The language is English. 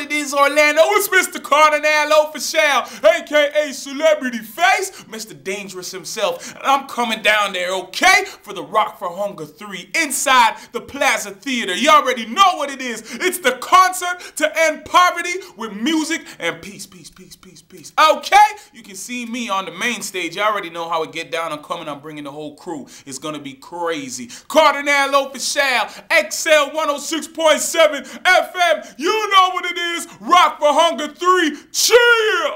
what it is, Orlando. It's Mr. Kardinal Offishall, aka Celebrity Face, Mr. Dangerous himself. And I'm coming down there, okay, for the Rock for Hunger 3 inside the Plaza Theatre. You already know what it is. It's the concert to end poverty with music and peace, peace, peace, peace, peace. Okay? You can see me on the main stage. You already know how it get down. I'm coming. I'm bringing the whole crew. It's going to be crazy. Kardinal Offishall, XL 106.7 FM. You know what it is. Rock for Hunger 3. Chill!